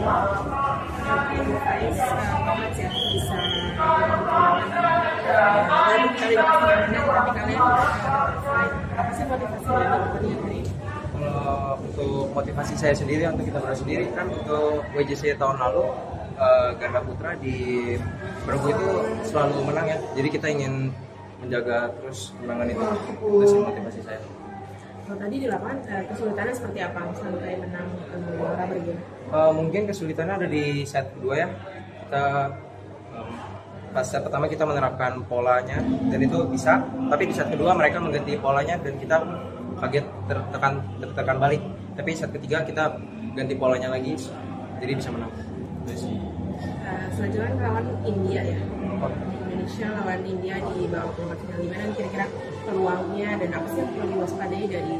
motivasi untuk motivasi saya sendiri untuk kita berdua sendiri kan untuk WJC tahun lalu uh, ganda putra di Bergu itu selalu menang ya. Jadi kita ingin menjaga terus kemenangan itu. Itu sih motivasi saya. Kalau tadi di lapangan uh, kesulitannya seperti apa sampai menang uh, rubber game? Uh, mungkin kesulitannya ada di set kedua ya. Kita um, pas set pertama kita menerapkan polanya dan itu bisa, tapi di set kedua mereka mengganti polanya dan kita kaget tertekan tertekan balik. Tapi set ketiga kita ganti polanya lagi, jadi bisa menang. Uh, selanjutnya lawan India ya. Indonesia lawan India di babak perempat final gimana kira-kira peluangnya dan apa sih yang perlu diwaspadai dari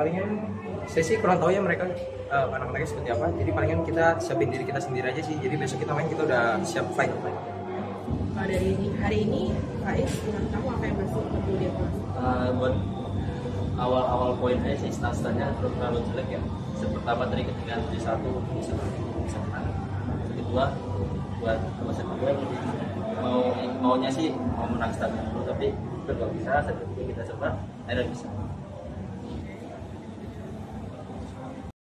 palingan saya sih kurang tahu ya mereka uh, anak mereka seperti apa. Jadi palingan kita siapin diri kita sendiri aja sih. Jadi besok kita main kita udah siap fight. Kalau dari hari ini, Faiz, menurut kamu apa yang masih perlu dievaluasi? Uh, buat awal-awal poin aja sih start-startnya terus terlalu jelek ya. Pertama tadi ketika di satu bisa bisa menang. Kedua buat kalau set kedua mau maunya sih mau menang startnya dulu tapi kedua bisa ketiga kita coba akhirnya bisa